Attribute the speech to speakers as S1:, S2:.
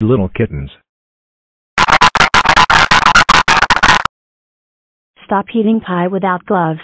S1: Little kittens.
S2: Stop eating pie without gloves.